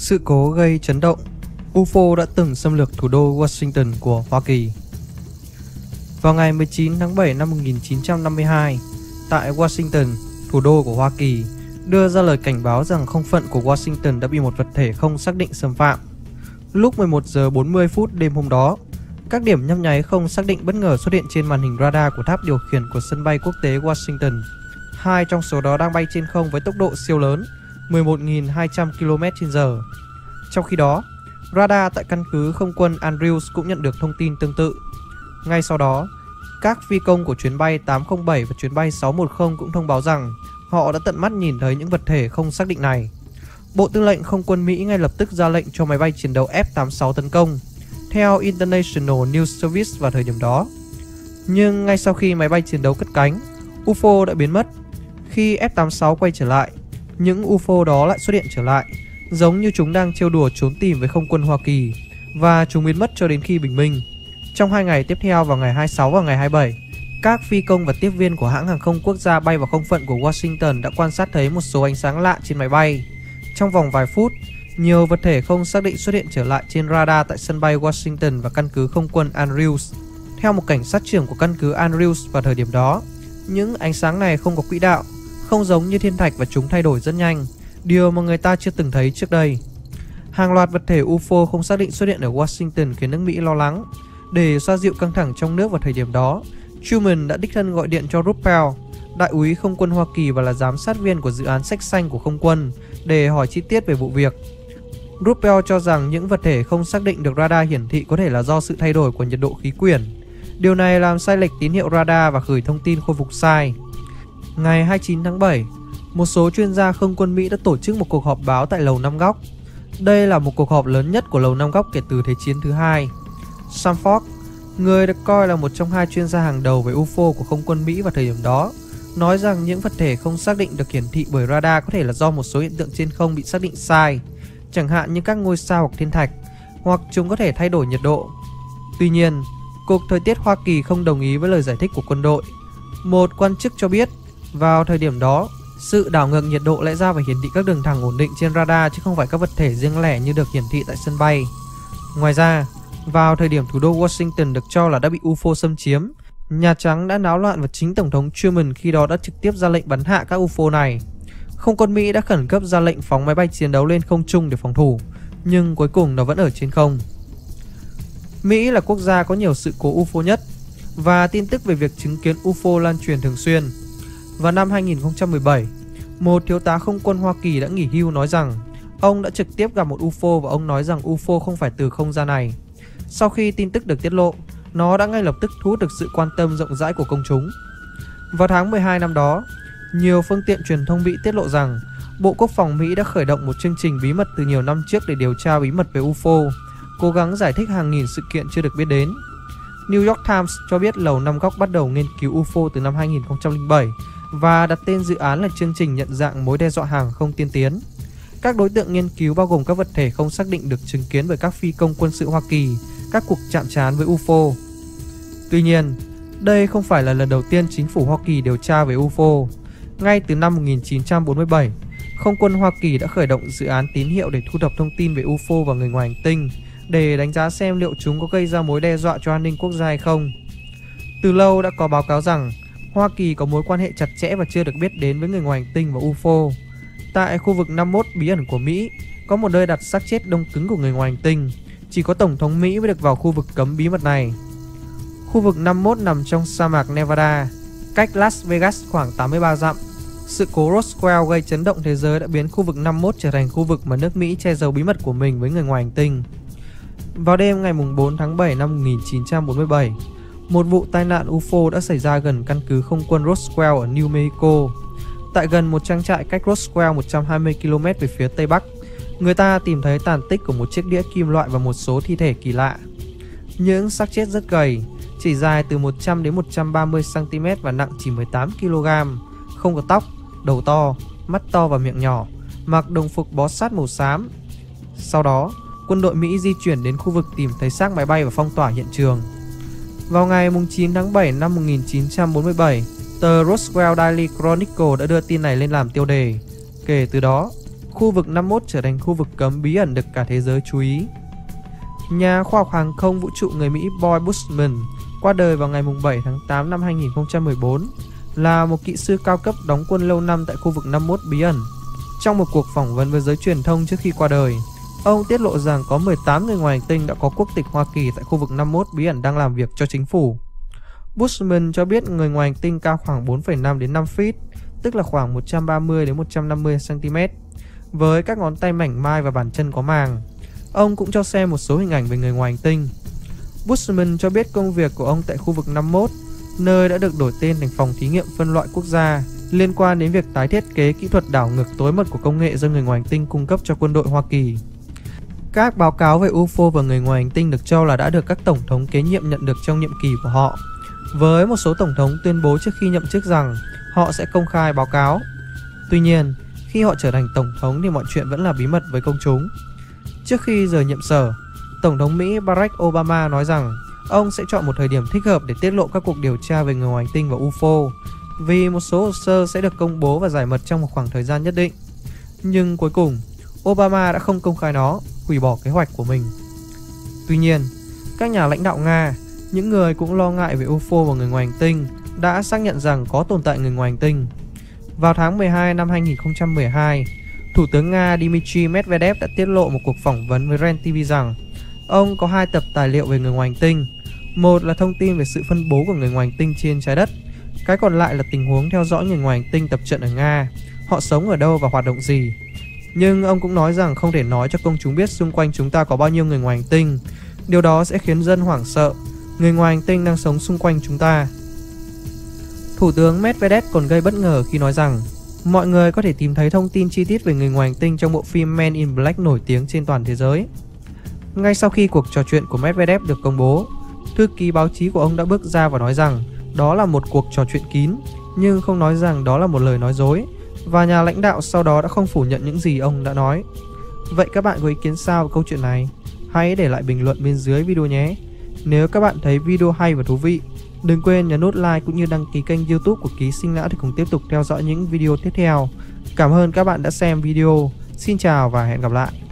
Sự cố gây chấn động UFO đã từng xâm lược thủ đô Washington của Hoa Kỳ Vào ngày 19 tháng 7 năm 1952 Tại Washington, thủ đô của Hoa Kỳ đưa ra lời cảnh báo rằng không phận của Washington đã bị một vật thể không xác định xâm phạm. Lúc 11 giờ 40 phút đêm hôm đó, các điểm nhấp nháy không xác định bất ngờ xuất hiện trên màn hình radar của tháp điều khiển của sân bay quốc tế Washington. Hai trong số đó đang bay trên không với tốc độ siêu lớn, 11.200 km/h. Trong khi đó, radar tại căn cứ không quân Andrews cũng nhận được thông tin tương tự. Ngay sau đó, các phi công của chuyến bay 807 và chuyến bay 610 cũng thông báo rằng họ đã tận mắt nhìn thấy những vật thể không xác định này. Bộ Tư lệnh Không quân Mỹ ngay lập tức ra lệnh cho máy bay chiến đấu F-86 tấn công, theo International News Service vào thời điểm đó. Nhưng ngay sau khi máy bay chiến đấu cất cánh, UFO đã biến mất. Khi F-86 quay trở lại, những UFO đó lại xuất hiện trở lại, giống như chúng đang trêu đùa trốn tìm với không quân Hoa Kỳ, và chúng biến mất cho đến khi bình minh. Trong hai ngày tiếp theo vào ngày 26 và ngày 27, các phi công và tiếp viên của hãng hàng không quốc gia bay vào không phận của Washington đã quan sát thấy một số ánh sáng lạ trên máy bay. Trong vòng vài phút, nhiều vật thể không xác định xuất hiện trở lại trên radar tại sân bay Washington và căn cứ không quân Andrews. Theo một cảnh sát trưởng của căn cứ Andrews vào thời điểm đó, những ánh sáng này không có quỹ đạo, không giống như thiên thạch và chúng thay đổi rất nhanh, điều mà người ta chưa từng thấy trước đây. Hàng loạt vật thể UFO không xác định xuất hiện ở Washington khiến nước Mỹ lo lắng. Để xoa dịu căng thẳng trong nước vào thời điểm đó, Truman đã đích thân gọi điện cho Ruppel, đại úy không quân Hoa Kỳ và là giám sát viên của dự án sách xanh của không quân, để hỏi chi tiết về vụ việc. Ruppel cho rằng những vật thể không xác định được radar hiển thị có thể là do sự thay đổi của nhiệt độ khí quyển. Điều này làm sai lệch tín hiệu radar và gửi thông tin khôi phục sai. Ngày 29 tháng 7, một số chuyên gia không quân Mỹ đã tổ chức một cuộc họp báo tại Lầu Năm Góc. Đây là một cuộc họp lớn nhất của Lầu Năm Góc kể từ Thế chiến thứ hai. Sam Fox, người được coi là một trong hai chuyên gia hàng đầu về UFO của không quân Mỹ vào thời điểm đó, nói rằng những vật thể không xác định được hiển thị bởi radar có thể là do một số hiện tượng trên không bị xác định sai, chẳng hạn như các ngôi sao hoặc thiên thạch, hoặc chúng có thể thay đổi nhiệt độ. Tuy nhiên, Cục Thời tiết Hoa Kỳ không đồng ý với lời giải thích của quân đội. Một quan chức cho biết, vào thời điểm đó, sự đảo ngược nhiệt độ lẽ ra phải hiển thị các đường thẳng ổn định trên radar chứ không phải các vật thể riêng lẻ như được hiển thị tại sân bay. Ngoài ra, vào thời điểm thủ đô Washington được cho là đã bị UFO xâm chiếm, Nhà Trắng đã náo loạn và chính Tổng thống Truman khi đó đã trực tiếp ra lệnh bắn hạ các UFO này. Không quân Mỹ đã khẩn cấp ra lệnh phóng máy bay chiến đấu lên không trung để phòng thủ, nhưng cuối cùng nó vẫn ở trên không. Mỹ là quốc gia có nhiều sự cố UFO nhất và tin tức về việc chứng kiến UFO lan truyền thường xuyên. Vào năm 2017, một thiếu tá không quân Hoa Kỳ đã nghỉ hưu nói rằng ông đã trực tiếp gặp một UFO và ông nói rằng UFO không phải từ không gian này. Sau khi tin tức được tiết lộ, nó đã ngay lập tức thu hút được sự quan tâm rộng rãi của công chúng. Vào tháng 12 năm đó, nhiều phương tiện truyền thông Mỹ tiết lộ rằng Bộ Quốc phòng Mỹ đã khởi động một chương trình bí mật từ nhiều năm trước để điều tra bí mật về UFO, cố gắng giải thích hàng nghìn sự kiện chưa được biết đến. New York Times cho biết Lầu Năm Góc bắt đầu nghiên cứu UFO từ năm 2007 và đặt tên dự án là chương trình nhận dạng mối đe dọa hàng không tiên tiến. Các đối tượng nghiên cứu bao gồm các vật thể không xác định được chứng kiến bởi các phi công quân sự Hoa Kỳ, các cuộc chạm trán với UFO. Tuy nhiên, đây không phải là lần đầu tiên chính phủ Hoa Kỳ điều tra về UFO. Ngay từ năm 1947, không quân Hoa Kỳ đã khởi động dự án tín hiệu để thu thập thông tin về UFO và người ngoài hành tinh để đánh giá xem liệu chúng có gây ra mối đe dọa cho an ninh quốc gia hay không. Từ lâu đã có báo cáo rằng Hoa Kỳ có mối quan hệ chặt chẽ và chưa được biết đến với người ngoài hành tinh và UFO. Tại khu vực 51 bí ẩn của Mỹ, có một nơi đặt xác chết đông cứng của người ngoài hành tinh. Chỉ có Tổng thống Mỹ mới được vào khu vực cấm bí mật này. Khu vực 51 nằm trong sa mạc Nevada, cách Las Vegas khoảng 83 dặm. Sự cố Roswell gây chấn động thế giới đã biến khu vực 51 trở thành khu vực mà nước Mỹ che giấu bí mật của mình với người ngoài hành tinh. Vào đêm ngày 4 tháng 7 năm 1947, một vụ tai nạn UFO đã xảy ra gần căn cứ không quân Roswell ở New Mexico. Tại gần một trang trại cách Roswell 120 km về phía tây bắc, người ta tìm thấy tàn tích của một chiếc đĩa kim loại và một số thi thể kỳ lạ. Những xác chết rất gầy, chỉ dài từ 100 đến 130 cm và nặng chỉ 18 kg, không có tóc, đầu to, mắt to và miệng nhỏ, mặc đồng phục bó sát màu xám. Sau đó, quân đội Mỹ di chuyển đến khu vực tìm thấy xác máy bay và phong tỏa hiện trường. Vào ngày 9 tháng 7 năm 1947, tờ Roswell Daily Chronicle đã đưa tin này lên làm tiêu đề. Kể từ đó, khu vực 51 trở thành khu vực cấm bí ẩn được cả thế giới chú ý. Nhà khoa học hàng không vũ trụ người Mỹ Boy Bushman qua đời vào ngày 7 tháng 8 năm 2014 là một kỹ sư cao cấp đóng quân lâu năm tại khu vực 51 bí ẩn. Trong một cuộc phỏng vấn với giới truyền thông trước khi qua đời, ông tiết lộ rằng có 18 người ngoài hành tinh đã có quốc tịch Hoa Kỳ tại khu vực 51 bí ẩn đang làm việc cho chính phủ. Bushman cho biết người ngoài hành tinh cao khoảng 4,5 đến 5 feet, tức là khoảng 130 đến 150 cm, với các ngón tay mảnh mai và bàn chân có màng. Ông cũng cho xem một số hình ảnh về người ngoài hành tinh. Bushman cho biết công việc của ông tại khu vực 51, nơi đã được đổi tên thành phòng thí nghiệm phân loại quốc gia, liên quan đến việc tái thiết kế kỹ thuật đảo ngược tối mật của công nghệ do người ngoài hành tinh cung cấp cho quân đội Hoa Kỳ. Các báo cáo về UFO và người ngoài hành tinh được cho là đã được các tổng thống kế nhiệm nhận được trong nhiệm kỳ của họ. Với một số tổng thống tuyên bố trước khi nhậm chức rằng họ sẽ công khai báo cáo. Tuy nhiên, khi họ trở thành tổng thống thì mọi chuyện vẫn là bí mật với công chúng. Trước khi rời nhiệm sở, Tổng thống Mỹ Barack Obama nói rằng ông sẽ chọn một thời điểm thích hợp để tiết lộ các cuộc điều tra về người ngoài hành tinh và UFO vì một số hồ sơ sẽ được công bố và giải mật trong một khoảng thời gian nhất định. Nhưng cuối cùng, Obama đã không công khai nó, hủy bỏ kế hoạch của mình. Tuy nhiên, các nhà lãnh đạo Nga, những người cũng lo ngại về UFO và người ngoài hành tinh, đã xác nhận rằng có tồn tại người ngoài hành tinh. Vào tháng 12 năm 2012, Thủ tướng Nga Dmitry Medvedev đã tiết lộ một cuộc phỏng vấn với REN TV rằng ông có hai tập tài liệu về người ngoài hành tinh. Một là thông tin về sự phân bố của người ngoài hành tinh trên trái đất. Cái còn lại là tình huống theo dõi người ngoài hành tinh tập trận ở Nga. Họ sống ở đâu và hoạt động gì. Nhưng ông cũng nói rằng không thể nói cho công chúng biết xung quanh chúng ta có bao nhiêu người ngoài hành tinh. Điều đó sẽ khiến dân hoảng sợ. Người ngoài hành tinh đang sống xung quanh chúng ta. Thủ tướng Medvedev còn gây bất ngờ khi nói rằng mọi người có thể tìm thấy thông tin chi tiết về người ngoài hành tinh trong bộ phim Men in Black nổi tiếng trên toàn thế giới. Ngay sau khi cuộc trò chuyện của Medvedev được công bố, thư ký báo chí của ông đã bước ra và nói rằng đó là một cuộc trò chuyện kín, nhưng không nói rằng đó là một lời nói dối, và nhà lãnh đạo sau đó đã không phủ nhận những gì ông đã nói. Vậy các bạn có ý kiến sao về câu chuyện này? Hãy để lại bình luận bên dưới video nhé. Nếu các bạn thấy video hay và thú vị, đừng quên nhấn nút like cũng như đăng ký kênh youtube của Ký Sinh lão để cùng tiếp tục theo dõi những video tiếp theo. Cảm ơn các bạn đã xem video. Xin chào và hẹn gặp lại.